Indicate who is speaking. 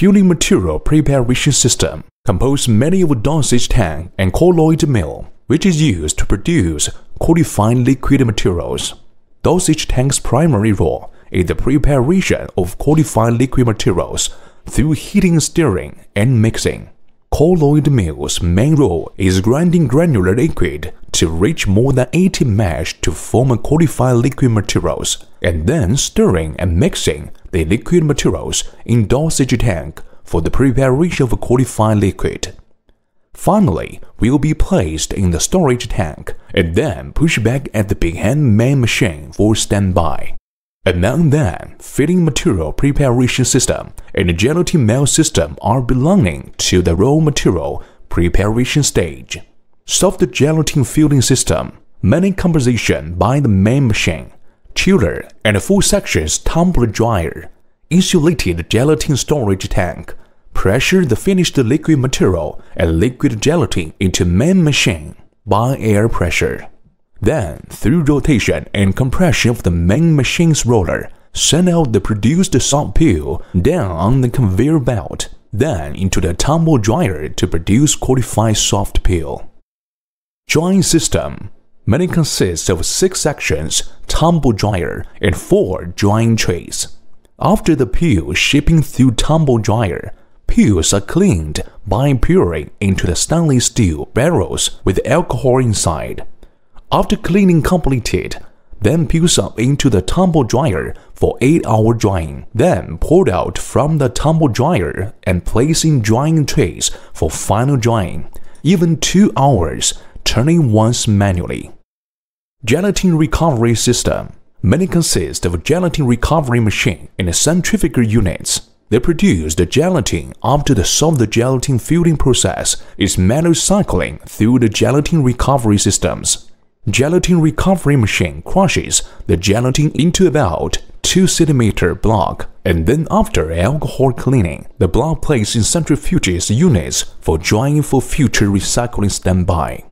Speaker 1: filling material preparation system compose mainly of dosage tank and colloid mill, which is used to produce qualified liquid materials. Dosage tank's primary role is the preparation of qualified liquid materials through heating, stirring, and mixing. Colloid mill's main role is grinding granular liquid to reach more than 80 mesh to form a qualified liquid materials, and then stirring and mixing the liquid materials in dosage tank for the preparation of qualified liquid. Finally, will be placed in the storage tank and then pushed back at the big hand main machine for standby. Among them, filling material preparation system and gelatin mill system are belonging to the raw material preparation stage. Soft gelatin filling system, mainly composition by the main machine, chiller and full sections tumbler dryer, insulated gelatin storage tank, pressure the finished liquid material and liquid gelatin into main machine by air pressure. Then, through rotation and compression of the main machine's roller, send out the produced soft peel down on the conveyor belt, then into the tumble dryer to produce qualified soft peel. Drying system mainly consists of six sections, tumble dryer, and four drying trays. After the peel shipping through tumble dryer, peels are cleaned by pouring into the stainless steel barrels with alcohol inside. After cleaning completed, then peels some into the tumble dryer for 8 hour drying, then poured out from the tumble dryer and placed in drying trays for final drying, even 2 hours, turning once manually. Gelatin recovery system Many consist of a gelatin recovery machine and centrifugal units. They produce the gelatin after the soft gelatin filling process is manual cycling through the gelatin recovery systems gelatin recovery machine crushes the gelatin into about 2 cm block and then after alcohol cleaning, the block placed in centrifuges units for drying for future recycling standby.